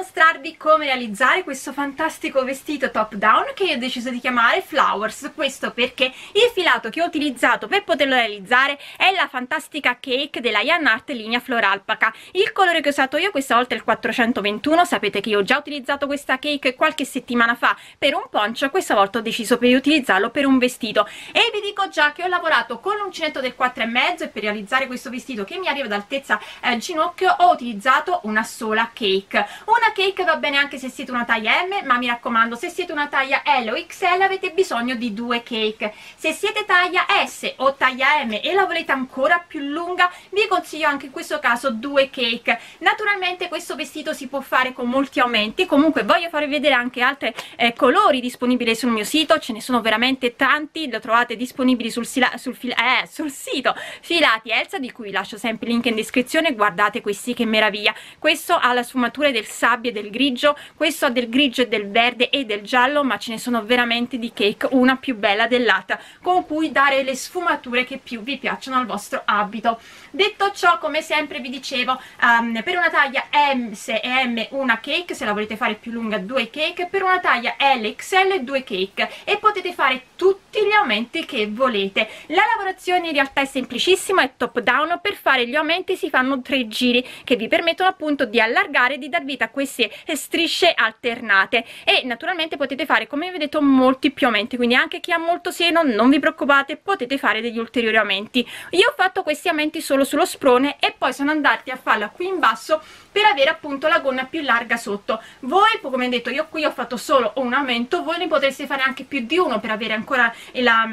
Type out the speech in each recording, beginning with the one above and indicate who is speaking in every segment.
Speaker 1: mostrarvi come realizzare questo fantastico vestito top down che io ho deciso di chiamare Flowers. Questo perché il filato che ho utilizzato per poterlo realizzare è la fantastica cake della Yan Art linea Floralpaca il colore che ho usato io questa volta è il 421 sapete che io ho già utilizzato questa cake qualche settimana fa per un poncho questa volta ho deciso di utilizzarlo per un vestito. E vi dico già che ho lavorato con l'uncinetto del 4,5 e per realizzare questo vestito che mi arriva ad altezza eh, ginocchio ho utilizzato una sola cake. Una cake va bene anche se siete una taglia M ma mi raccomando se siete una taglia L o XL avete bisogno di due cake. Se siete taglia S o taglia M e la volete ancora più lunga vi consiglio anche in questo caso due cake. Naturalmente questo vestito si può fare con molti aumenti. Comunque voglio farvi vedere anche altri eh, colori disponibili sul mio sito ce ne sono veramente tanti lo trovate disponibili sul, sul, eh, sul sito filati Elsa di cui vi lascio sempre il link in descrizione guardate questi che meraviglia. Questo ha la sfumatura del sabbia del grigio. Questo ha del grigio e del verde e del giallo ma ce ne sono veramente di cake una più bella dell'altra con cui dare le sfumature che più vi piacciono al vostro abito. Detto ciò come sempre vi dicevo um, per una taglia M se M una cake se la volete fare più lunga due cake per una taglia L XL due cake e potete fare tutti gli aumenti che volete. La lavorazione in realtà è semplicissima è top down per fare gli aumenti si fanno tre giri che vi permettono appunto di allargare e di dar vita a queste strisce alternate. E naturalmente potete fare come vi ho detto molti più aumenti quindi anche chi ha molto seno non vi preoccupate potete fare degli ulteriori aumenti. Io ho fatto questi aumenti solo sullo sprone e poi sono andati a farla qui in basso per avere appunto la gonna più larga sotto. Voi come detto io qui ho fatto solo un aumento voi ne potreste fare anche più di uno per avere ancora la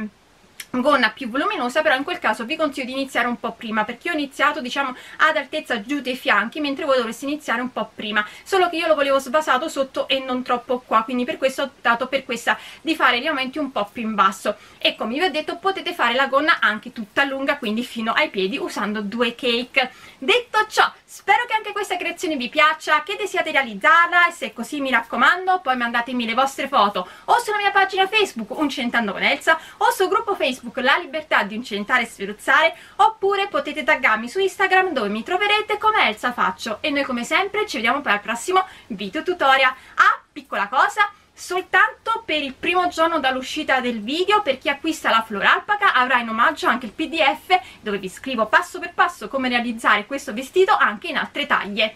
Speaker 1: gonna più voluminosa però in quel caso vi consiglio di iniziare un po' prima perché io ho iniziato diciamo ad altezza giù dei fianchi mentre voi dovreste iniziare un po' prima. Solo che io lo volevo sbasato sotto e non troppo qua quindi per questo ho optato per questa di fare gli aumenti un po' più in basso. E come vi ho detto potete fare la gonna anche tutta lunga quindi fino ai piedi usando due cake. Detto ciò spero che anche questa creazione vi piaccia che desiate realizzarla e se è così mi raccomando poi mandatemi le vostre foto o sulla mia pagina facebook Uncentando con Elsa o sul gruppo facebook Facebook La Libertà di Incentare e Sferuzzare oppure potete taggarmi su Instagram dove mi troverete come Elsa Faccio e noi come sempre ci vediamo per il prossimo video tutorial. Ah, piccola cosa, soltanto per il primo giorno dall'uscita del video per chi acquista la Floralpaca avrà in omaggio anche il pdf dove vi scrivo passo per passo come realizzare questo vestito anche in altre taglie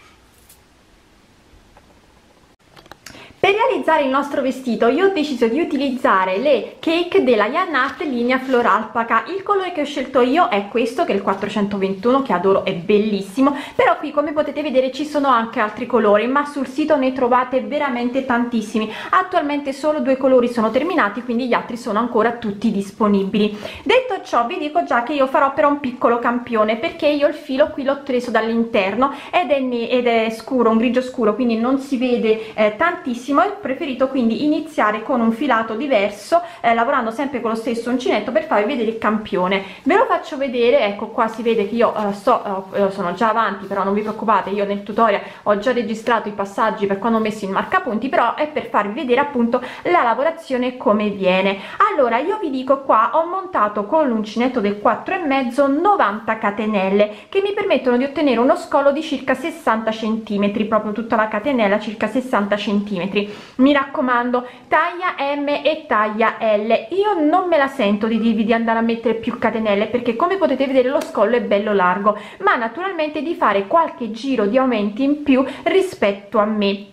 Speaker 1: Per realizzare il nostro vestito io ho deciso di utilizzare le cake della Yanat linea Floralpaca. Il colore che ho scelto io è questo che è il 421 che adoro, è bellissimo, però qui come potete vedere ci sono anche altri colori ma sul sito ne trovate veramente tantissimi. Attualmente solo due colori sono terminati quindi gli altri sono ancora tutti disponibili. Detto ciò vi dico già che io farò però un piccolo campione perché io il filo qui l'ho preso dall'interno ed, ed, è scuro, un grigio scuro quindi non si vede eh, tantissimo benissimo ho preferito quindi iniziare con un filato diverso eh, lavorando sempre con lo stesso uncinetto per farvi vedere il campione. Ve lo faccio vedere ecco qua si vede che io eh, sto eh, sono già avanti però non vi preoccupate io nel tutorial ho già registrato i passaggi per quando ho messo il marcapunti però è per farvi vedere appunto la lavorazione come viene. Allora io vi dico qua ho montato con l'uncinetto del 4 e mezzo 90 catenelle che mi permettono di ottenere uno scolo di circa 60 centimetri proprio tutta la catenella circa 60 centimetri mi raccomando taglia M e taglia L. Io non me la sento di dirvi di andare a mettere più catenelle perché come potete vedere lo scollo è bello largo ma naturalmente di fare qualche giro di aumenti in più rispetto a me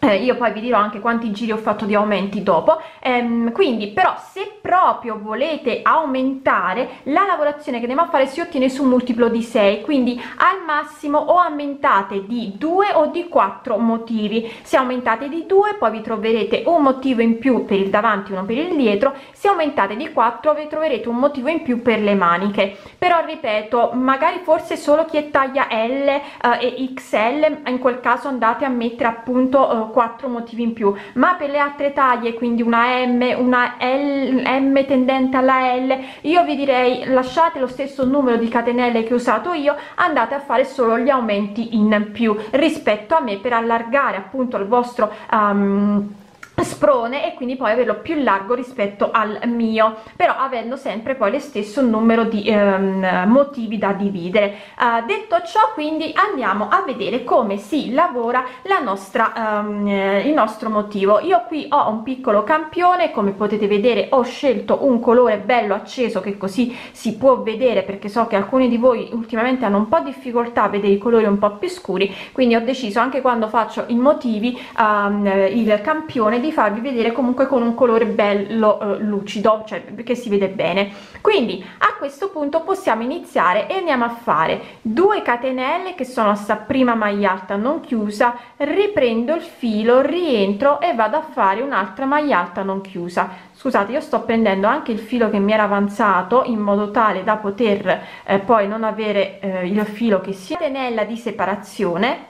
Speaker 1: eh, io poi vi dirò anche quanti giri ho fatto di aumenti dopo. Ehm, quindi però se proprio volete aumentare la lavorazione che andiamo a fare si ottiene su un multiplo di 6 quindi al massimo o aumentate di 2 o di 4 motivi. Se aumentate di 2 poi vi troverete un motivo in più per il davanti uno per il dietro. Se aumentate di 4 vi troverete un motivo in più per le maniche. Però ripeto magari forse solo chi è taglia L eh, e XL in quel caso andate a mettere appunto eh, quattro motivi in più. Ma per le altre taglie quindi una M una L M tendente alla L io vi direi lasciate lo stesso numero di catenelle che ho usato io andate a fare solo gli aumenti in più rispetto a me per allargare appunto il vostro um, sprone e quindi poi averlo più largo rispetto al mio però avendo sempre poi lo stesso numero di ehm, motivi da dividere. Uh, detto ciò quindi andiamo a vedere come si lavora la nostra um, il nostro motivo. Io qui ho un piccolo campione come potete vedere ho scelto un colore bello acceso che così si può vedere perché so che alcuni di voi ultimamente hanno un po difficoltà a vedere i colori un po più scuri quindi ho deciso anche quando faccio i motivi um, il campione di farvi vedere comunque con un colore bello eh, lucido cioè che si vede bene. Quindi a questo punto possiamo iniziare e andiamo a fare 2 catenelle che sono sta prima maglia alta non chiusa riprendo il filo rientro e vado a fare un'altra maglia alta non chiusa. Scusate io sto prendendo anche il filo che mi era avanzato in modo tale da poter eh, poi non avere eh, il filo che si catenella di separazione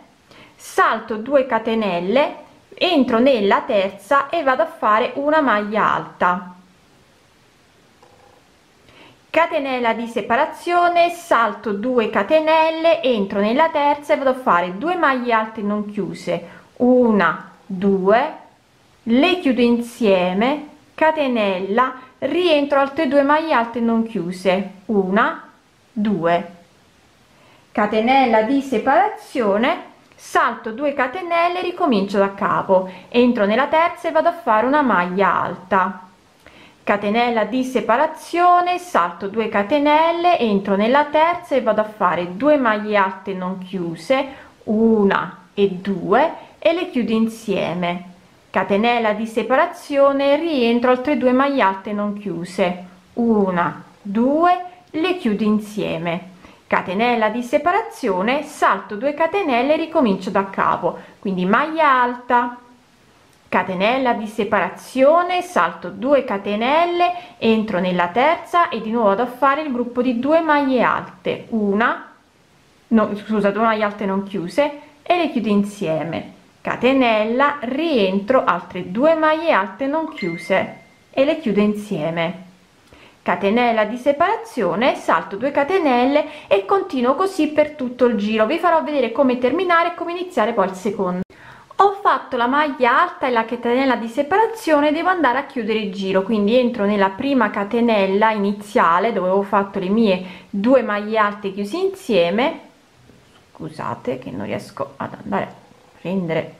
Speaker 1: salto 2 catenelle entro nella terza e vado a fare una maglia alta. Catenella di separazione salto 2 catenelle entro nella terza e vado a fare due maglie alte non chiuse. Una due le chiudo insieme catenella rientro altre due maglie alte non chiuse. Una due. Catenella di separazione salto 2 catenelle ricomincio da capo. Entro nella terza e vado a fare una maglia alta. Catenella di separazione salto 2 catenelle entro nella terza e vado a fare due maglie alte non chiuse una e due e le chiudo insieme. Catenella di separazione rientro altre due maglie alte non chiuse una due le chiudo insieme catenella di separazione salto 2 catenelle ricomincio da capo. Quindi maglia alta. Catenella di separazione salto 2 catenelle entro nella terza e di nuovo vado a fare il gruppo di due maglie alte. Una no scusa due maglie alte non chiuse e le chiudo insieme. Catenella rientro altre due maglie alte non chiuse e le chiudo insieme catenella di separazione salto 2 catenelle e continuo così per tutto il giro. Vi farò vedere come terminare e come iniziare poi il secondo. Ho fatto la maglia alta e la catenella di separazione devo andare a chiudere il giro. Quindi entro nella prima catenella iniziale dove ho fatto le mie due maglie alte chiuse insieme. Scusate che non riesco ad andare a prendere.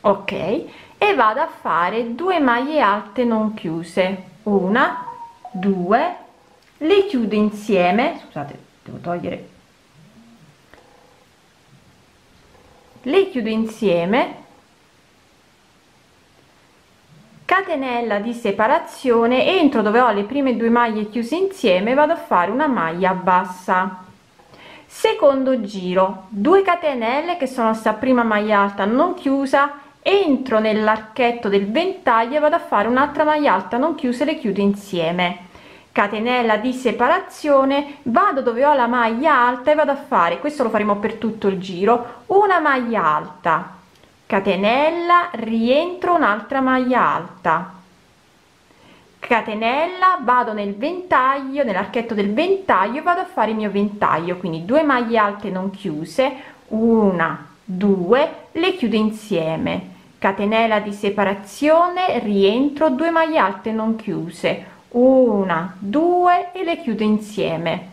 Speaker 1: Ok e vado a fare due maglie alte non chiuse. Una due le chiudo insieme. Scusate devo togliere. Le chiudo insieme. Catenella di separazione. Entro dove ho le prime due maglie chiuse insieme vado a fare una maglia bassa. Secondo giro. 2 catenelle che sono sta prima maglia alta non chiusa entro nell'archetto del ventaglio e vado a fare un'altra maglia alta non chiusa le chiudo insieme. Catenella di separazione vado dove ho la maglia alta e vado a fare questo lo faremo per tutto il giro una maglia alta. Catenella rientro un'altra maglia alta. Catenella vado nel ventaglio nell'archetto del ventaglio vado a fare il mio ventaglio quindi due maglie alte non chiuse una due le chiudo insieme catenella di separazione rientro 2 maglie alte non chiuse. Una due e le chiudo insieme.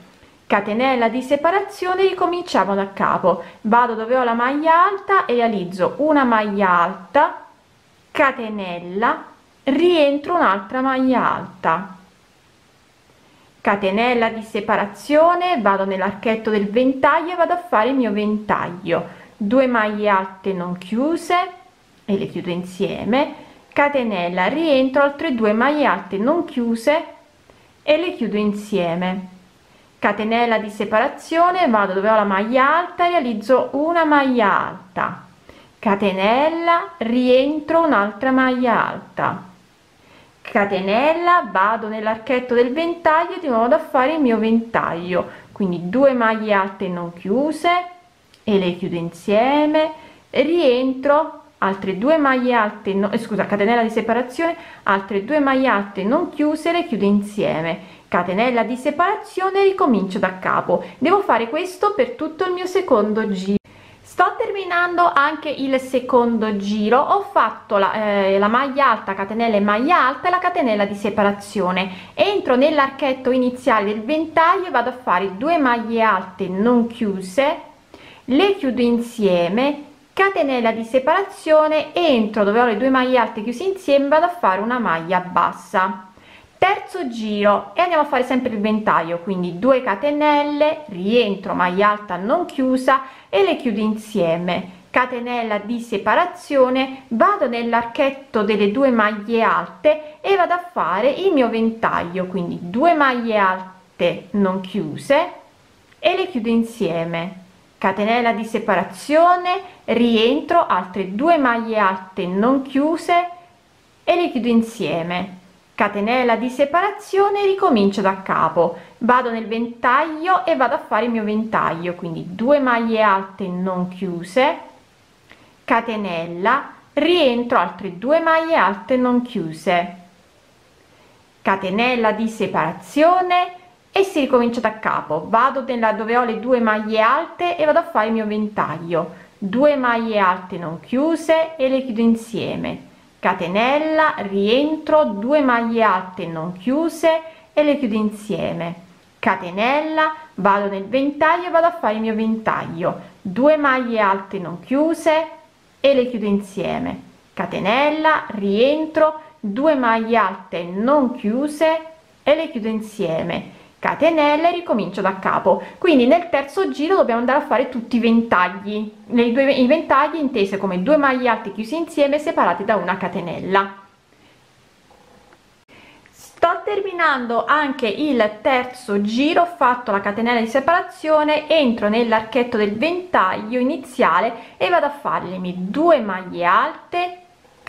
Speaker 1: Catenella di separazione ricominciamo da capo. Vado dove ho la maglia alta e realizzo una maglia alta catenella rientro un'altra maglia alta. Catenella di separazione vado nell'archetto del ventaglio e vado a fare il mio ventaglio. 2 maglie alte non chiuse e le chiudo insieme catenella rientro altre due maglie alte non chiuse e le chiudo insieme. Catenella di separazione vado dove ho la maglia alta realizzo una maglia alta. Catenella rientro un'altra maglia alta. Catenella vado nell'archetto del ventaglio di nuovo da fare il mio ventaglio. Quindi due maglie alte non chiuse e le chiudo insieme rientro altre due maglie alte no, eh, scusa catenella di separazione altre due maglie alte non chiuse le chiudo insieme. Catenella di separazione ricomincio da capo. Devo fare questo per tutto il mio secondo giro. Sto terminando anche il secondo giro. Ho fatto la, eh, la maglia alta catenella e maglia alta e la catenella di separazione. Entro nell'archetto iniziale del ventaglio e vado a fare due maglie alte non chiuse le chiudo insieme catenella di separazione entro dove ho le due maglie alte chiuse insieme vado a fare una maglia bassa. Terzo giro e andiamo a fare sempre il ventaglio quindi 2 catenelle rientro maglia alta non chiusa e le chiudo insieme. Catenella di separazione vado nell'archetto delle due maglie alte e vado a fare il mio ventaglio quindi 2 maglie alte non chiuse e le chiudo insieme catenella di separazione rientro altre due maglie alte non chiuse e le chiudo insieme. Catenella di separazione ricomincio da capo. Vado nel ventaglio e vado a fare il mio ventaglio quindi due maglie alte non chiuse. Catenella rientro altre due maglie alte non chiuse. Catenella di separazione e si ricomincia da capo. Vado nella dove ho le due maglie alte e vado a fare il mio ventaglio. 2 maglie alte non chiuse e le chiudo insieme. Catenella rientro 2 maglie alte non chiuse e le chiudo insieme. Catenella vado nel ventaglio vado a fare il mio ventaglio. 2 maglie alte non chiuse e le chiudo insieme. Catenella rientro 2 maglie alte non chiuse e le chiudo insieme catenella e ricomincio da capo. Quindi nel terzo giro dobbiamo andare a fare tutti i ventagli. Nei due i ventagli intese come due maglie alte chiusi insieme separati da una catenella sto terminando anche il terzo giro fatto la catenella di separazione entro nell'archetto del ventaglio iniziale e vado a mie due maglie alte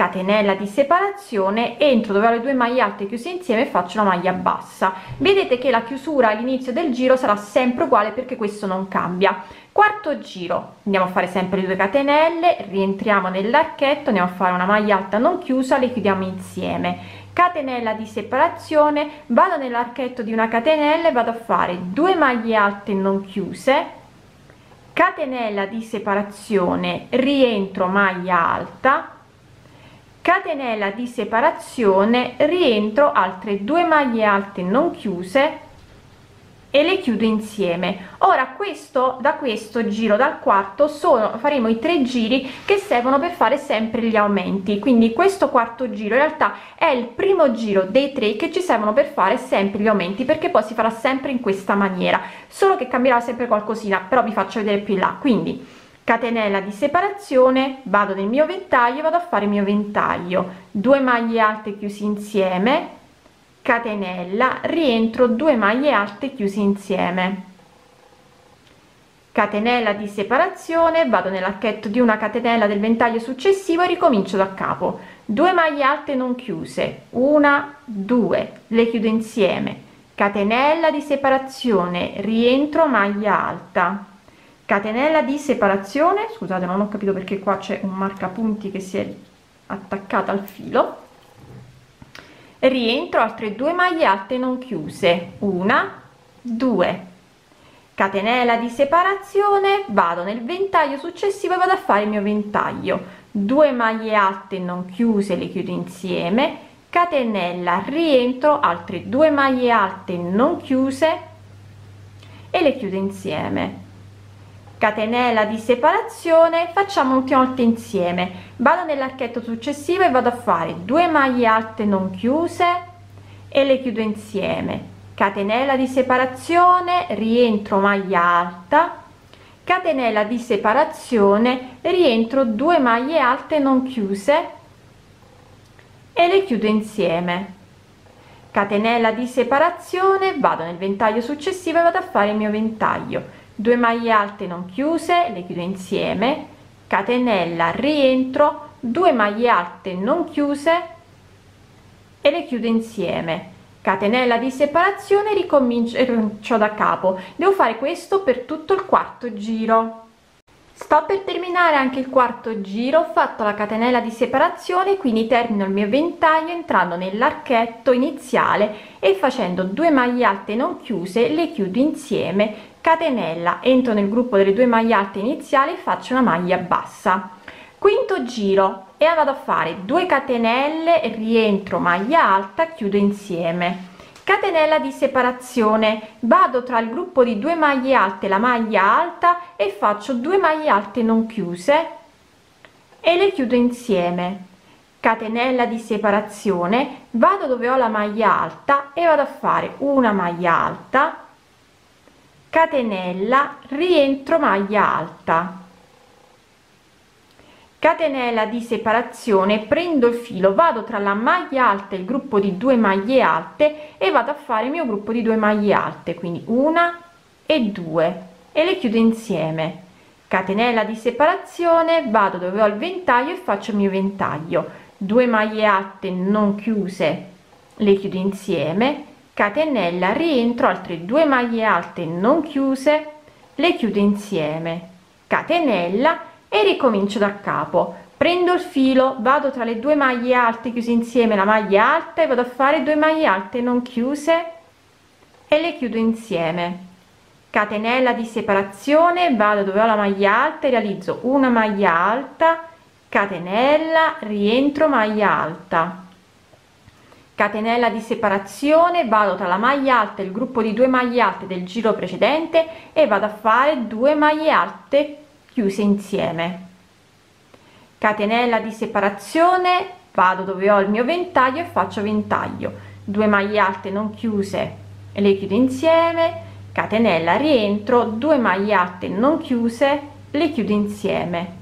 Speaker 1: catenella di separazione entro dove ho le due maglie alte chiuse insieme faccio una maglia bassa. Vedete che la chiusura all'inizio del giro sarà sempre uguale perché questo non cambia. Quarto giro andiamo a fare sempre le due catenelle rientriamo nell'archetto andiamo a fare una maglia alta non chiusa le chiudiamo insieme. Catenella di separazione vado nell'archetto di una catenella e vado a fare due maglie alte non chiuse catenella di separazione rientro maglia alta catenella di separazione rientro altre due maglie alte non chiuse e le chiudo insieme. Ora questo da questo giro dal quarto sono faremo i tre giri che servono per fare sempre gli aumenti. Quindi questo quarto giro in realtà è il primo giro dei tre che ci servono per fare sempre gli aumenti perché poi si farà sempre in questa maniera. Solo che cambierà sempre qualcosina però vi faccio vedere più in là. Quindi catenella di separazione vado nel mio ventaglio vado a fare il mio ventaglio. 2 maglie alte chiusi insieme catenella rientro 2 maglie alte chiusi insieme. Catenella di separazione vado nell'archetto di una catenella del ventaglio successivo e ricomincio da capo. 2 maglie alte non chiuse una due le chiudo insieme. Catenella di separazione rientro maglia alta catenella di separazione scusate non ho capito perché qua c'è un marcapunti che si è attaccata al filo. Rientro altre due maglie alte non chiuse. Una due. Catenella di separazione vado nel ventaglio successivo e vado a fare il mio ventaglio. 2 maglie alte non chiuse le chiudo insieme. Catenella rientro altre due maglie alte non chiuse e le chiudo insieme catenella di separazione facciamo un'ultima volta insieme. Vado nell'archetto successivo e vado a fare 2 maglie alte non chiuse e le chiudo insieme. Catenella di separazione rientro maglia alta. Catenella di separazione rientro 2 maglie alte non chiuse e le chiudo insieme. Catenella di separazione vado nel ventaglio successivo e vado a fare il mio ventaglio 2 maglie alte non chiuse le chiudo insieme. Catenella rientro. 2 maglie alte non chiuse e le chiudo insieme. Catenella di separazione ricomincio da capo. Devo fare questo per tutto il quarto giro. Sto per terminare anche il quarto giro ho fatto la catenella di separazione quindi termino il mio ventaglio entrando nell'archetto iniziale e facendo 2 maglie alte non chiuse le chiudo insieme catenella. Entro nel gruppo delle due maglie alte iniziali faccio una maglia bassa. Quinto giro. E vado a fare. 2 catenelle rientro maglia alta chiudo insieme. Catenella di separazione. Vado tra il gruppo di due maglie alte la maglia alta e faccio 2 maglie alte non chiuse e le chiudo insieme. Catenella di separazione. Vado dove ho la maglia alta e vado a fare una maglia alta catenella rientro maglia alta. Catenella di separazione prendo il filo vado tra la maglia alta il gruppo di due maglie alte e vado a fare il mio gruppo di due maglie alte quindi una e due e le chiudo insieme. Catenella di separazione vado dove ho il ventaglio e faccio il mio ventaglio. 2 maglie alte non chiuse le chiudo insieme catenella rientro altre due maglie alte non chiuse le chiudo insieme. Catenella e ricomincio da capo. Prendo il filo vado tra le due maglie alte chiuse insieme la maglia alta e vado a fare due maglie alte non chiuse e le chiudo insieme. Catenella di separazione vado dove ho la maglia alta e realizzo una maglia alta. Catenella rientro maglia alta catenella di separazione vado tra la maglia alta e il gruppo di due maglie alte del giro precedente e vado a fare due maglie alte chiuse insieme. Catenella di separazione vado dove ho il mio ventaglio e faccio ventaglio. 2 maglie alte non chiuse e le chiudo insieme. Catenella rientro 2 maglie alte non chiuse le chiudo insieme.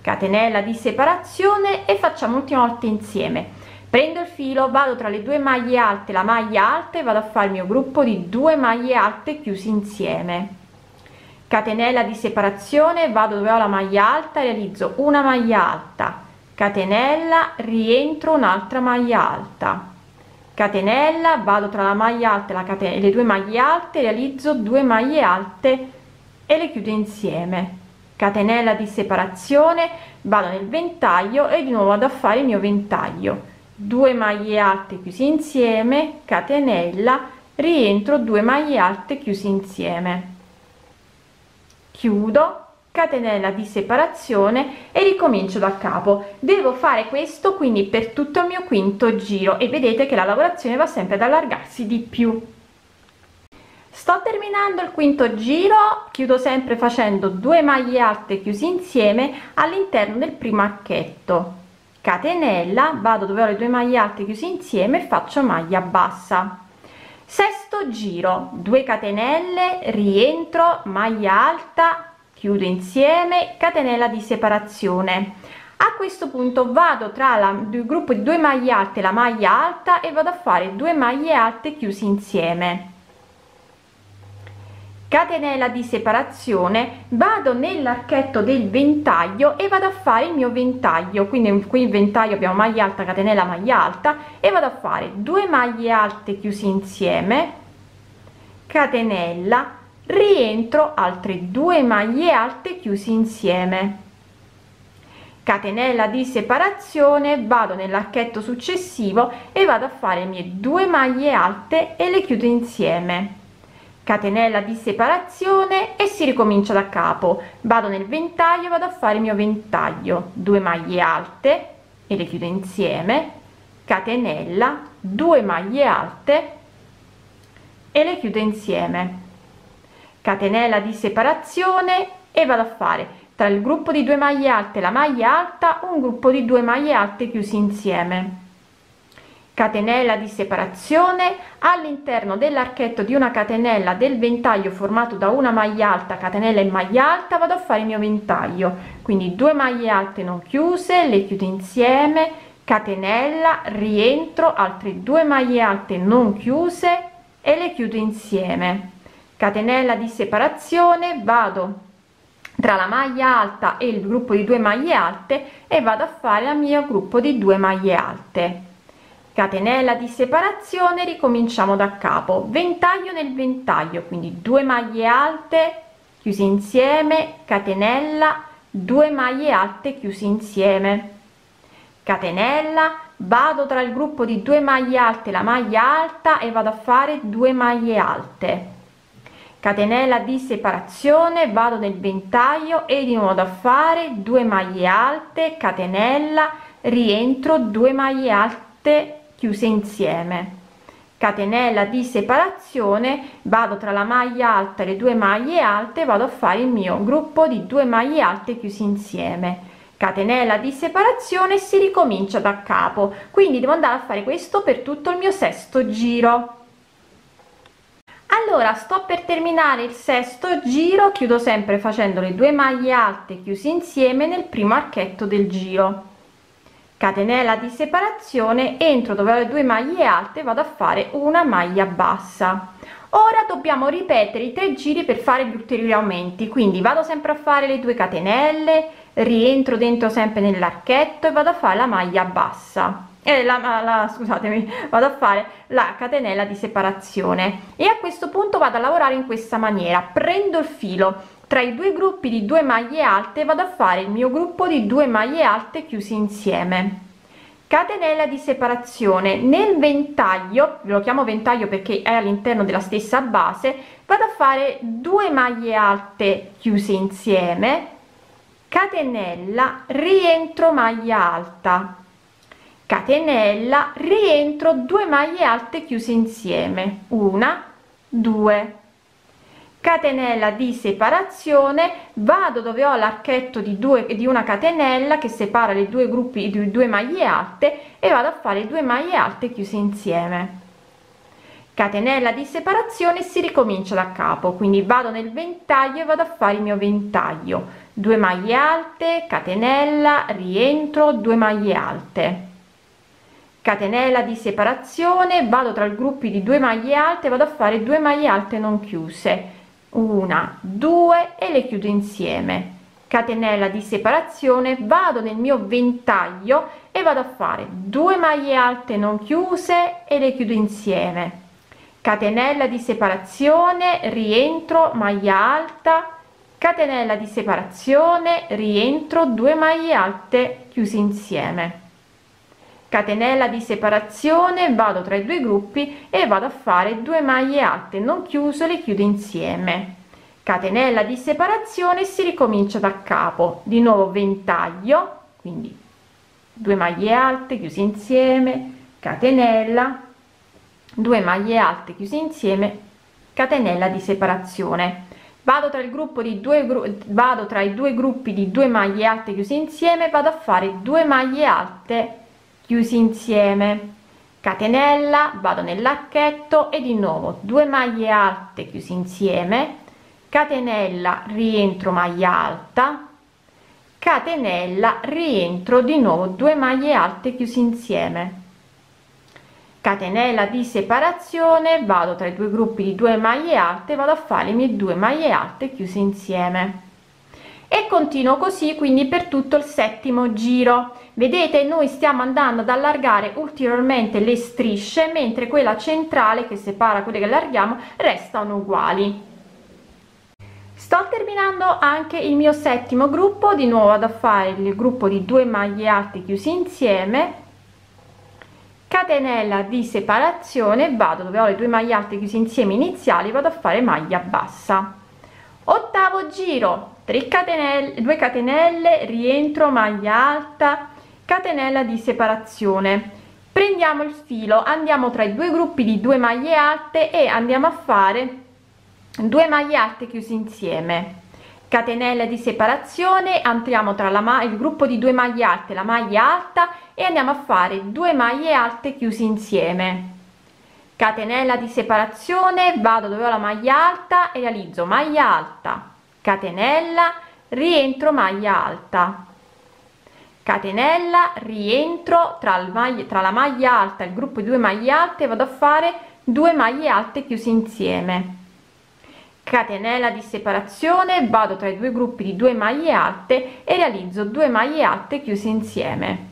Speaker 1: Catenella di separazione e facciamo l'ultima volta insieme prendo il filo vado tra le due maglie alte la maglia alta e vado a fare il mio gruppo di due maglie alte chiusi insieme. Catenella di separazione vado dove ho la maglia alta realizzo una maglia alta. Catenella rientro un'altra maglia alta. Catenella vado tra la maglia alta e la catenella le due maglie alte realizzo due maglie alte e le chiudo insieme. Catenella di separazione vado nel ventaglio e di nuovo vado a fare il mio ventaglio 2 maglie alte chiusi insieme catenella rientro 2 maglie alte chiusi insieme. Chiudo catenella di separazione e ricomincio da capo. Devo fare questo quindi per tutto il mio quinto giro e vedete che la lavorazione va sempre ad allargarsi di più. Sto terminando il quinto giro chiudo sempre facendo due maglie alte chiusi insieme all'interno del primo archetto catenella vado dove ho le due maglie alte chiusi insieme faccio maglia bassa. Sesto giro 2 catenelle rientro maglia alta chiudo insieme catenella di separazione. A questo punto vado tra la, il gruppo di due maglie alte la maglia alta e vado a fare due maglie alte chiusi insieme catenella di separazione vado nell'archetto del ventaglio e vado a fare il mio ventaglio. Quindi qui il ventaglio abbiamo maglia alta catenella maglia alta e vado a fare due maglie alte chiusi insieme catenella rientro altre due maglie alte chiusi insieme. Catenella di separazione vado nell'archetto successivo e vado a fare le mie due maglie alte e le chiudo insieme catenella di separazione e si ricomincia da capo. Vado nel ventaglio vado a fare il mio ventaglio. 2 maglie alte e le chiudo insieme. Catenella 2 maglie alte e le chiudo insieme. Catenella di separazione e vado a fare tra il gruppo di due maglie alte la maglia alta un gruppo di due maglie alte chiusi insieme catenella di separazione all'interno dell'archetto di una catenella del ventaglio formato da una maglia alta catenella e maglia alta vado a fare il mio ventaglio. Quindi due maglie alte non chiuse le chiudo insieme catenella rientro altre due maglie alte non chiuse e le chiudo insieme. Catenella di separazione vado tra la maglia alta e il gruppo di due maglie alte e vado a fare il mio gruppo di due maglie alte catenella di separazione ricominciamo da capo. Ventaglio nel ventaglio quindi due maglie alte chiuse insieme. Catenella 2 maglie alte chiuse insieme. Catenella vado tra il gruppo di 2 maglie alte la maglia alta e vado a fare 2 maglie alte. Catenella di separazione vado nel ventaglio e di nuovo a fare 2 maglie alte. Catenella rientro 2 maglie alte chiuse insieme. Catenella di separazione vado tra la maglia alta e le due maglie alte vado a fare il mio gruppo di 2 maglie alte chiusi insieme. Catenella di separazione si ricomincia da capo quindi devo andare a fare questo per tutto il mio sesto giro. Allora sto per terminare il sesto giro chiudo sempre facendo le due maglie alte chiusi insieme nel primo archetto del giro catenella di separazione entro dove ho le due maglie alte vado a fare una maglia bassa. Ora dobbiamo ripetere i tre giri per fare gli ulteriori aumenti. Quindi vado sempre a fare le due catenelle rientro dentro sempre nell'archetto e vado a fare la maglia bassa. Eh, la, la, scusatemi vado a fare la catenella di separazione. E a questo punto vado a lavorare in questa maniera. Prendo il filo tra i due gruppi di due maglie alte vado a fare il mio gruppo di due maglie alte chiusi insieme. Catenella di separazione. Nel ventaglio lo chiamo ventaglio perché è all'interno della stessa base vado a fare due maglie alte chiuse insieme. Catenella rientro maglia alta. Catenella rientro 2 maglie alte chiuse insieme. Una due catenella di separazione. Vado dove ho l'archetto di due di una catenella che separa le due gruppi di due maglie alte e vado a fare due maglie alte chiuse insieme. Catenella di separazione si ricomincia da capo quindi vado nel ventaglio e vado a fare il mio ventaglio. 2 maglie alte catenella rientro 2 maglie alte. Catenella di separazione vado tra i gruppi di 2 maglie alte vado a fare 2 maglie alte non chiuse una due e le chiudo insieme. Catenella di separazione vado nel mio ventaglio e vado a fare 2 maglie alte non chiuse e le chiudo insieme. Catenella di separazione rientro maglia alta. Catenella di separazione rientro 2 maglie alte chiuse insieme catenella di separazione vado tra i due gruppi e vado a fare 2 maglie alte non chiuse le chiudo insieme. Catenella di separazione si ricomincia da capo di nuovo ventaglio quindi 2 maglie alte chiuse insieme catenella 2 maglie alte chiuse insieme catenella di separazione. Vado tra il gruppo di due vado tra i due gruppi di due maglie alte chiuse insieme vado a fare due maglie alte chiusi insieme. Catenella vado nell'archetto e di nuovo due maglie alte chiusi insieme. Catenella rientro maglia alta. Catenella rientro di nuovo due maglie alte chiusi insieme. Catenella di separazione vado tra i due gruppi di due maglie alte vado a fare le mie due maglie alte chiuse insieme e continuo così quindi per tutto il settimo giro. Vedete noi stiamo andando ad allargare ulteriormente le strisce mentre quella centrale che separa quelle che allarghiamo restano uguali. Sto terminando anche il mio settimo gruppo di nuovo ad fare il gruppo di due maglie alte chiusi insieme. Catenella di separazione vado dove ho le due maglie alte chiuse insieme iniziali vado a fare maglia bassa. Ottavo giro 3 catenelle 2 catenelle rientro maglia alta catenella di separazione. Prendiamo il filo andiamo tra i due gruppi di due maglie alte e andiamo a fare due maglie alte chiuse insieme. Catenella di separazione entriamo tra la il gruppo di due maglie alte la maglia alta e andiamo a fare due maglie alte chiusi insieme. Catenella di separazione vado dove ho la maglia alta e realizzo maglia alta catenella rientro maglia alta. Catenella rientro tra, il maglia, tra la maglia alta il gruppo di due maglie alte vado a fare due maglie alte chiusi insieme. Catenella di separazione vado tra i due gruppi di due maglie alte e realizzo 2 maglie alte chiuse insieme.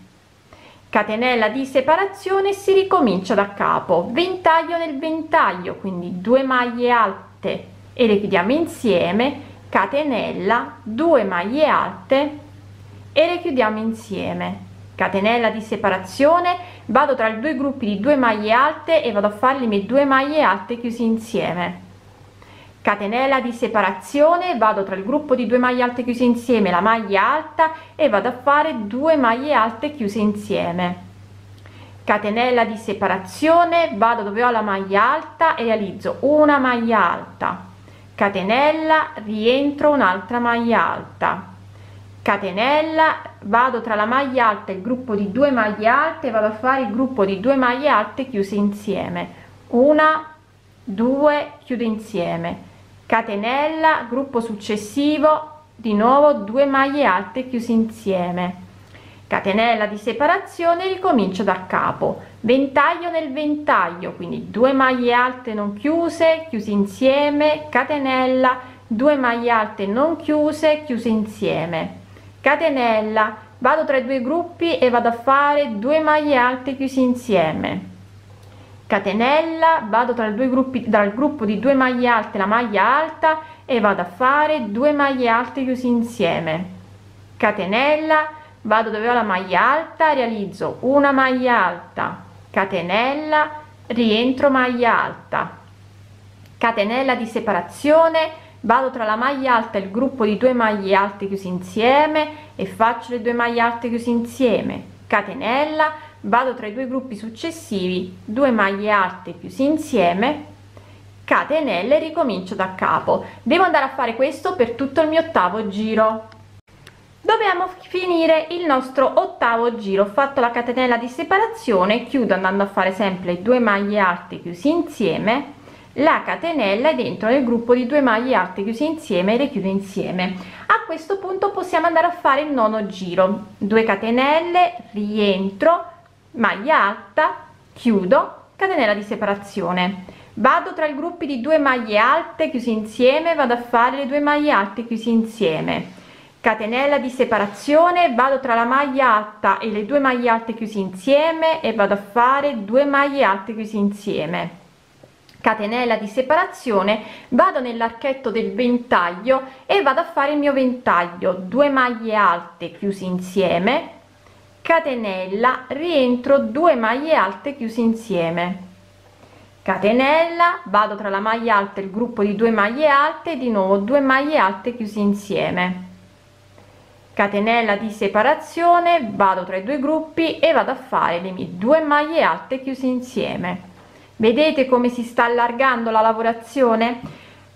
Speaker 1: Catenella di separazione si ricomincia da capo. Ventaglio nel ventaglio quindi 2 maglie alte e le chiudiamo insieme catenella 2 maglie alte e le chiudiamo insieme. Catenella di separazione vado tra i due gruppi di due maglie alte e vado a fare le mie due maglie alte chiusi insieme. Catenella di separazione vado tra il gruppo di due maglie alte chiuse insieme la maglia alta e vado a fare due maglie alte chiuse insieme. Catenella di separazione vado dove ho la maglia alta e realizzo una maglia alta catenella rientro un'altra maglia alta. Catenella vado tra la maglia alta e il gruppo di due maglie alte vado a fare il gruppo di due maglie alte chiuse insieme. Una due chiudo insieme. Catenella gruppo successivo di nuovo due maglie alte chiuse insieme catenella di separazione ricomincio da capo. Ventaglio nel ventaglio quindi due maglie alte non chiuse chiusi insieme. Catenella 2 maglie alte non chiuse chiuse insieme. Catenella vado tra i due gruppi e vado a fare 2 maglie alte chiusi insieme. Catenella vado tra i due gruppi dal gruppo di 2 maglie alte la maglia alta e vado a fare 2 maglie alte chiusi insieme. Catenella vado dove ho la maglia alta realizzo una maglia alta catenella rientro maglia alta. Catenella di separazione vado tra la maglia alta e il gruppo di due maglie alte chiusi insieme e faccio le due maglie alte chiusi insieme. Catenella vado tra i due gruppi successivi 2 maglie alte chiusi insieme. Catenelle ricomincio da capo. Devo andare a fare questo per tutto il mio ottavo giro dobbiamo finire il nostro ottavo giro. Ho fatto la catenella di separazione chiudo andando a fare sempre 2 maglie alte chiusi insieme la catenella dentro nel gruppo di due maglie alte chiuse insieme e le chiudo insieme. A questo punto possiamo andare a fare il nono giro. 2 catenelle rientro maglia alta chiudo catenella di separazione. Vado tra i gruppi di due maglie alte chiusi insieme vado a fare le due maglie alte chiusi insieme catenella di separazione vado tra la maglia alta e le due maglie alte chiusi insieme e vado a fare due maglie alte chiusi insieme. Catenella di separazione vado nell'archetto del ventaglio e vado a fare il mio ventaglio. 2 maglie alte chiusi insieme. Catenella rientro 2 maglie alte chiusi insieme. Catenella vado tra la maglia alta il gruppo di 2 maglie alte di nuovo 2 maglie alte chiusi insieme catenella di separazione vado tra i due gruppi e vado a fare le mie due maglie alte chiusi insieme. Vedete come si sta allargando la lavorazione?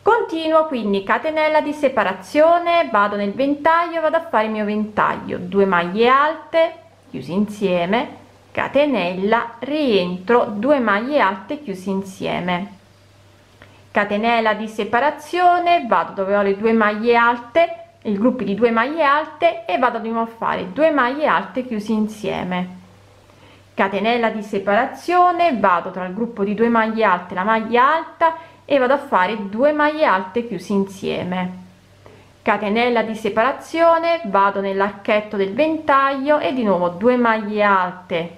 Speaker 1: Continuo quindi catenella di separazione vado nel ventaglio vado a fare il mio ventaglio. 2 maglie alte chiusi insieme catenella rientro 2 maglie alte chiusi insieme. Catenella di separazione vado dove ho le due maglie alte il gruppo di due maglie alte e vado a fare 2 maglie alte chiusi insieme. Catenella di separazione vado tra il gruppo di due maglie alte la maglia alta e vado a fare 2 maglie alte chiusi insieme. Catenella di separazione vado nell'archetto del ventaglio e di nuovo 2 maglie alte.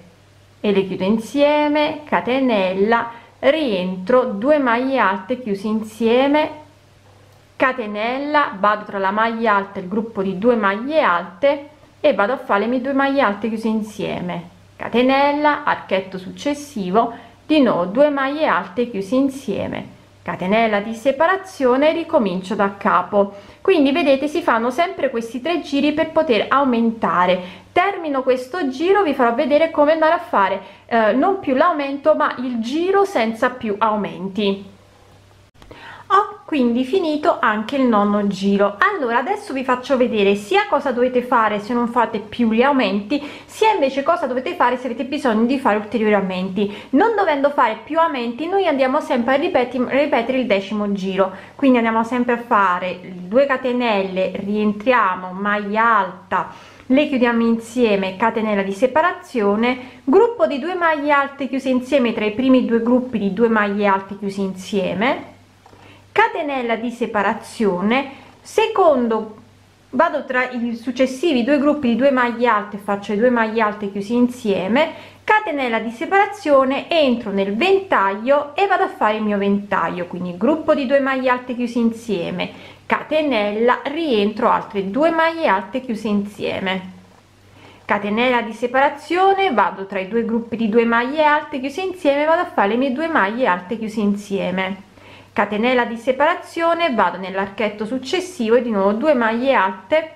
Speaker 1: E le chiudo insieme catenella rientro 2 maglie alte chiusi insieme catenella vado tra la maglia alta il gruppo di due maglie alte e vado a fare le mie due maglie alte chiuse insieme. Catenella archetto successivo di nuovo 2 maglie alte chiusi insieme. Catenella di separazione ricomincio da capo. Quindi vedete si fanno sempre questi tre giri per poter aumentare. Termino questo giro vi farò vedere come andare a fare eh, non più l'aumento ma il giro senza più aumenti ho quindi finito anche il nonno giro. Allora adesso vi faccio vedere sia cosa dovete fare se non fate più gli aumenti sia invece cosa dovete fare se avete bisogno di fare ulteriori aumenti. Non dovendo fare più aumenti noi andiamo sempre a ripetere, il decimo giro. Quindi andiamo sempre a fare 2 catenelle rientriamo maglia alta le chiudiamo insieme catenella di separazione gruppo di due maglie alte chiuse insieme tra i primi due gruppi di due maglie alte chiusi insieme catenella di separazione secondo vado tra i successivi due gruppi di due maglie alte faccio i due maglie alte chiusi insieme catenella di separazione entro nel ventaglio e vado a fare il mio ventaglio quindi gruppo di due maglie alte chiusi insieme. Catenella rientro altre due maglie alte chiuse insieme. Catenella di separazione vado tra i due gruppi di due maglie alte chiuse insieme vado a fare le mie due maglie alte chiuse insieme catenella di separazione vado nell'archetto successivo e di nuovo due maglie alte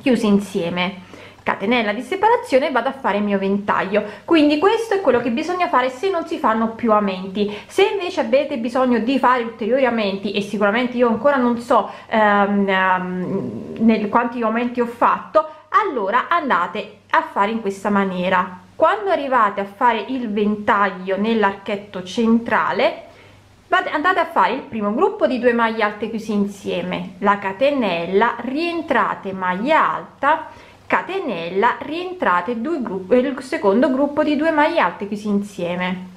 Speaker 1: chiuse insieme. Catenella di separazione vado a fare il mio ventaglio. Quindi questo è quello che bisogna fare se non si fanno più aumenti se invece avete bisogno di fare ulteriori aumenti e sicuramente io ancora non so ehm, ehm, nel quanti aumenti ho fatto allora andate a fare in questa maniera. Quando arrivate a fare il ventaglio nell'archetto centrale andate a fare il primo gruppo di due maglie alte chiusi insieme. La catenella rientrate maglia alta. Catenella rientrate due gruppi il secondo gruppo di due maglie alte chiusi insieme.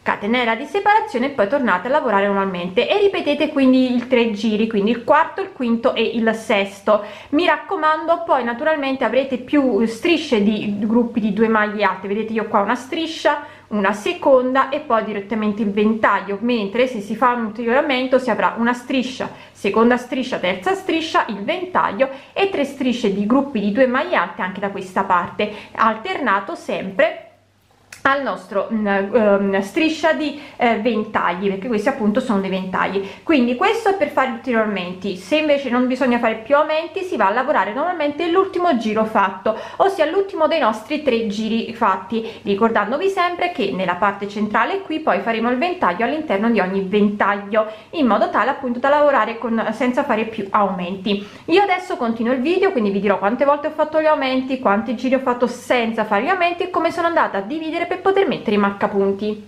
Speaker 1: Catenella di separazione e poi tornate a lavorare normalmente. E ripetete quindi il tre giri quindi il quarto il quinto e il sesto. Mi raccomando poi naturalmente avrete più strisce di gruppi di due maglie alte. Vedete io qua una striscia una seconda e poi direttamente il ventaglio mentre se si fa un ulteriore si avrà una striscia seconda striscia terza striscia il ventaglio e tre strisce di gruppi di due maglie alte anche da questa parte alternato sempre al nostro um, striscia di eh, ventagli perché questi appunto sono dei ventagli. Quindi questo è per fare ulteriormente se invece non bisogna fare più aumenti si va a lavorare normalmente l'ultimo giro fatto ossia l'ultimo dei nostri tre giri fatti ricordandovi sempre che nella parte centrale qui poi faremo il ventaglio all'interno di ogni ventaglio in modo tale appunto da lavorare con senza fare più aumenti. Io adesso continuo il video quindi vi dirò quante volte ho fatto gli aumenti quanti giri ho fatto senza fare gli aumenti e come sono andata a dividere per poter mettere i marcapunti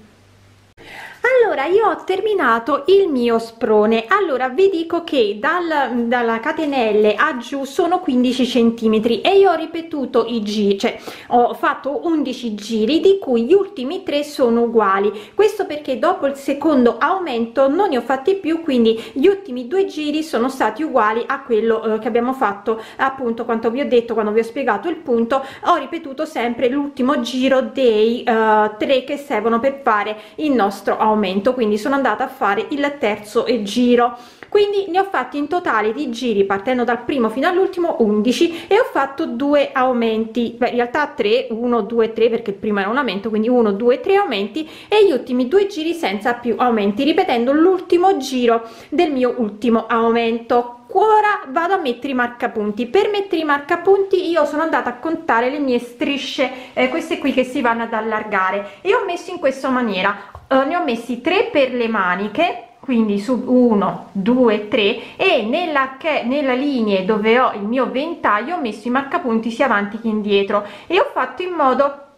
Speaker 1: allora io ho terminato il mio sprone. Allora vi dico che dal, dalla catenelle a giù sono 15 centimetri e io ho ripetuto i giri cioè ho fatto 11 giri di cui gli ultimi tre sono uguali. Questo perché dopo il secondo aumento non ne ho fatti più quindi gli ultimi due giri sono stati uguali a quello eh, che abbiamo fatto appunto quanto vi ho detto quando vi ho spiegato il punto ho ripetuto sempre l'ultimo giro dei uh, tre che servono per fare il nostro aumento aumento quindi sono andata a fare il terzo giro. Quindi ne ho fatti in totale di giri partendo dal primo fino all'ultimo 11 e ho fatto due aumenti. Beh, in realtà 3 1 2 3 perché il primo era un aumento quindi 1 2 3 aumenti e gli ultimi due giri senza più aumenti ripetendo l'ultimo giro del mio ultimo aumento. Ora vado a mettere i marcapunti. Per mettere i marcapunti io sono andata a contare le mie strisce eh, queste qui che si vanno ad allargare e ho messo in questa maniera eh, ne ho messi 3 per le maniche quindi su 1 2 3 e nella che nella linea dove ho il mio ventaglio ho messo i marcapunti sia avanti che indietro. E ho fatto in modo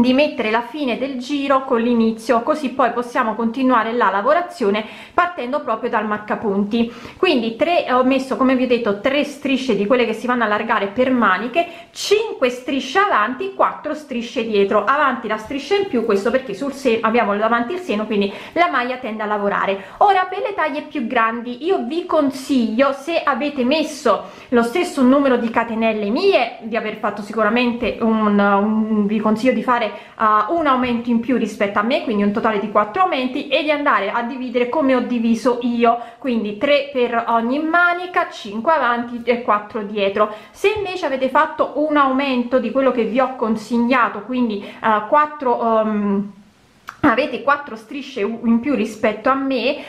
Speaker 1: di mettere la fine del giro con l'inizio così poi possiamo continuare la lavorazione partendo proprio dal marcapunti. Quindi tre ho messo come vi ho detto tre strisce di quelle che si vanno a allargare per maniche 5 strisce avanti 4 strisce dietro. Avanti la striscia in più questo perché sul seno abbiamo davanti il seno quindi la maglia tende a lavorare. Ora per le taglie più grandi io vi consiglio se avete messo lo stesso numero di catenelle mie di aver fatto sicuramente un, un vi consiglio di fare uh, un aumento in più rispetto a me quindi un totale di 4 aumenti e di andare a dividere come ho diviso io. Quindi 3 per ogni manica 5 avanti e 4 dietro. Se invece avete fatto un aumento di quello che vi ho consigliato quindi uh, 4 um, avete quattro strisce in più rispetto a me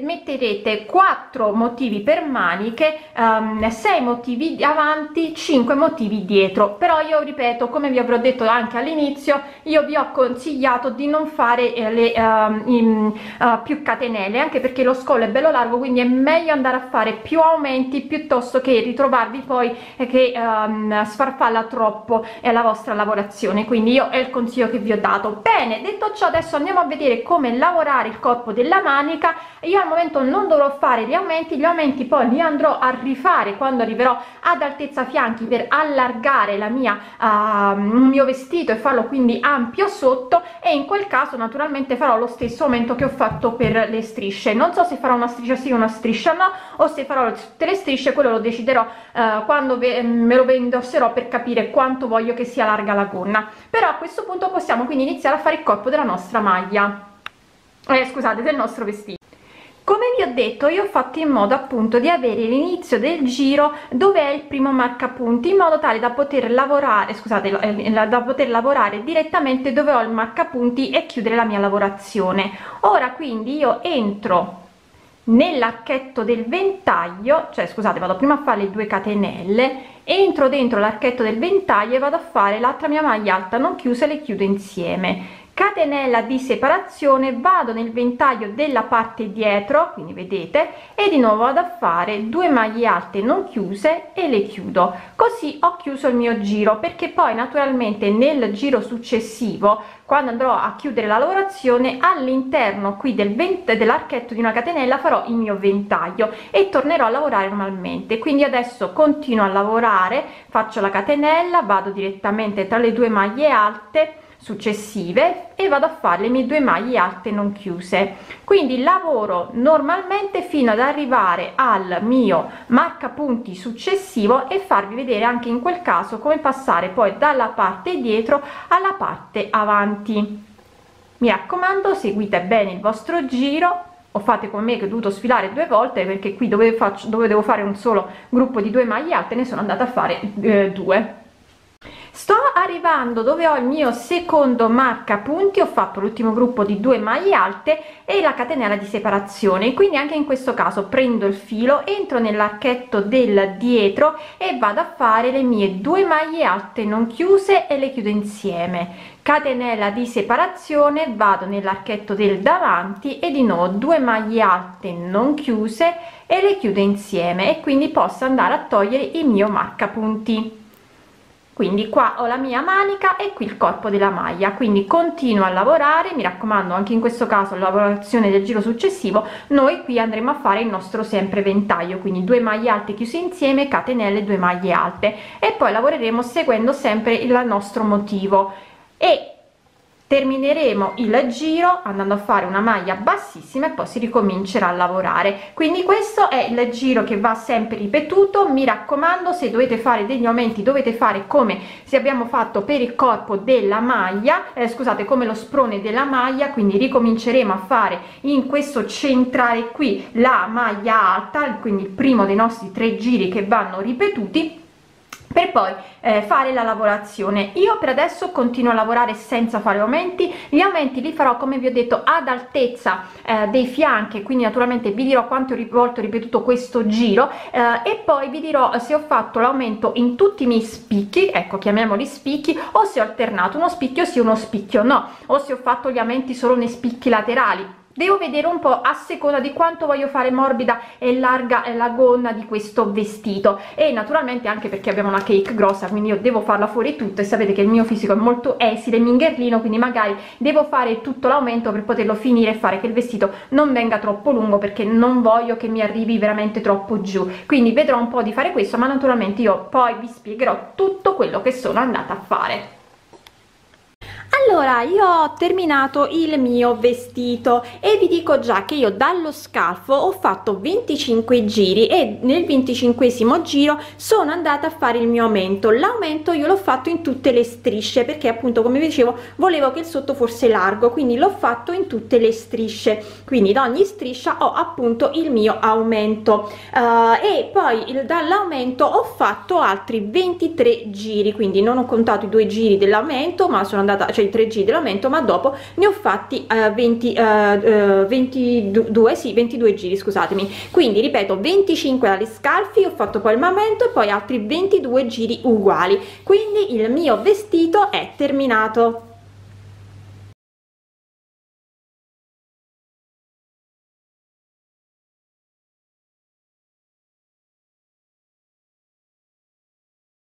Speaker 1: metterete 4 motivi per maniche um, ehm, 6 motivi avanti 5 motivi dietro. Però io ripeto come vi avrò detto anche all'inizio io vi ho consigliato di non fare eh, le um, in, uh, più catenelle anche perché lo scollo è bello largo quindi è meglio andare a fare più aumenti piuttosto che ritrovarvi poi eh, che um, sfarfalla troppo eh, la vostra lavorazione. Quindi io è il consiglio che vi ho dato. Bene detto ciò adesso adesso andiamo a vedere come lavorare il corpo della manica. Io al momento non dovrò fare gli aumenti gli aumenti poi li andrò a rifare quando arriverò ad altezza fianchi per allargare la mia uh, mio vestito e farlo quindi ampio sotto e in quel caso naturalmente farò lo stesso aumento che ho fatto per le strisce. Non so se farò una striscia sì una striscia no o se farò tutte le strisce quello lo deciderò uh, quando me lo indosserò per capire quanto voglio che sia larga la gonna. Però a questo punto possiamo quindi iniziare a fare il corpo della nostra maglia eh, scusate del nostro vestito. Come vi ho detto io ho fatto in modo appunto di avere l'inizio del giro dove è il primo marcapunti in modo tale da poter lavorare scusate eh, da poter lavorare direttamente dove ho il marcapunti e chiudere la mia lavorazione. Ora quindi io entro nell'archetto del ventaglio cioè scusate vado prima a fare le due catenelle entro dentro l'archetto del ventaglio e vado a fare l'altra mia maglia alta non chiusa le chiudo insieme catenella di separazione vado nel ventaglio della parte dietro quindi vedete e di nuovo vado a fare due maglie alte non chiuse e le chiudo. Così ho chiuso il mio giro perché poi naturalmente nel giro successivo quando andrò a chiudere la lavorazione all'interno qui del dell'archetto di una catenella farò il mio ventaglio e tornerò a lavorare normalmente. Quindi adesso continuo a lavorare faccio la catenella vado direttamente tra le due maglie alte successive e vado a fare le mie due maglie alte non chiuse. Quindi lavoro normalmente fino ad arrivare al mio marca punti successivo e farvi vedere anche in quel caso come passare poi dalla parte dietro alla parte avanti. Mi raccomando seguite bene il vostro giro. O fate come me che ho dovuto sfilare due volte perché qui dove faccio dove devo fare un solo gruppo di due maglie alte ne sono andata a fare eh, due sto arrivando dove ho il mio secondo marca punti ho fatto l'ultimo gruppo di due maglie alte e la catenella di separazione. Quindi anche in questo caso prendo il filo entro nell'archetto del dietro e vado a fare le mie due maglie alte non chiuse e le chiudo insieme. Catenella di separazione vado nell'archetto del davanti e di nuovo due maglie alte non chiuse e le chiudo insieme e quindi posso andare a togliere il mio marca punti quindi qua ho la mia manica e qui il corpo della maglia. Quindi continuo a lavorare mi raccomando anche in questo caso la lavorazione del giro successivo noi qui andremo a fare il nostro sempre ventaglio. Quindi due maglie alte chiuse insieme catenelle due maglie alte. E poi lavoreremo seguendo sempre il nostro motivo. E termineremo il giro andando a fare una maglia bassissima e poi si ricomincerà a lavorare. Quindi questo è il giro che va sempre ripetuto. Mi raccomando se dovete fare degli aumenti dovete fare come se abbiamo fatto per il corpo della maglia eh, scusate come lo sprone della maglia. Quindi ricominceremo a fare in questo centrale qui la maglia alta quindi il primo dei nostri tre giri che vanno ripetuti per poi eh, fare la lavorazione. Io per adesso continuo a lavorare senza fare aumenti. Gli aumenti li farò come vi ho detto ad altezza eh, dei fianchi quindi naturalmente vi dirò quanto volte ho ripetuto questo giro eh, e poi vi dirò se ho fatto l'aumento in tutti i miei spicchi ecco chiamiamoli spicchi o se ho alternato uno spicchio sì uno spicchio no o se ho fatto gli aumenti solo nei spicchi laterali devo vedere un po' a seconda di quanto voglio fare morbida e larga la gonna di questo vestito. E naturalmente anche perché abbiamo una cake grossa quindi io devo farla fuori tutto e sapete che il mio fisico è molto esile mingherlino quindi magari devo fare tutto l'aumento per poterlo finire e fare che il vestito non venga troppo lungo perché non voglio che mi arrivi veramente troppo giù. Quindi vedrò un po' di fare questo ma naturalmente io poi vi spiegherò tutto quello che sono andata a fare allora io ho terminato il mio vestito e vi dico già che io dallo scalfo ho fatto 25 giri e nel 25 giro sono andata a fare il mio aumento. L'aumento io l'ho fatto in tutte le strisce perché appunto come dicevo volevo che il sotto fosse largo quindi l'ho fatto in tutte le strisce. Quindi da ogni striscia ho appunto il mio aumento. Uh, e poi dall'aumento ho fatto altri 23 giri quindi non ho contato i due giri dell'aumento ma sono andata cioè i tre giri dell'aumento ma dopo ne ho fatti uh, 20 uh, 22 sì 22 giri scusatemi. Quindi ripeto 25 dalle scalfi ho fatto poi il aumento e poi altri 22 giri uguali. Quindi il mio vestito è terminato